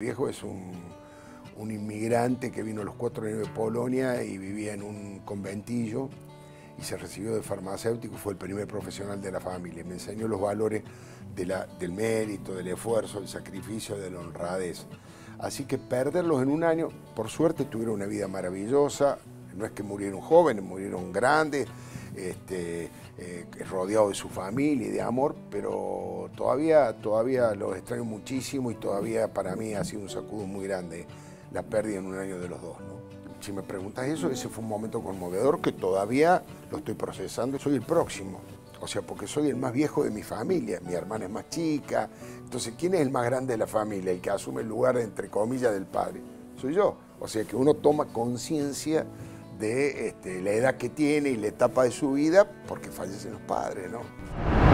Viejo es un, un, inmigrante que vino a los cuatro años de Polonia y vivía en un conventillo y se recibió de farmacéutico, fue el primer profesional de la familia. Me enseñó los valores de del mérito, del esfuerzo, del sacrificio, de la honradez. Así que perderlos en un año, por suerte tuvieron una vida maravillosa, no es que murieron jóvenes, murieron grandes, este, eh, rodeados de su familia y de amor, pero todavía, todavía los extraño muchísimo y todavía para mí ha sido un sacudo muy grande la pérdida en un año de los dos. Si me preguntas eso, ese fue un momento conmovedor que todavía lo estoy procesando. Soy el próximo, o sea, porque soy el más viejo de mi familia, mi hermana es más chica. Entonces, ¿quién es el más grande de la familia? El que asume el lugar, entre comillas, del padre. Soy yo. O sea, que uno toma conciencia de este, la edad que tiene y la etapa de su vida porque fallecen los padres, ¿no?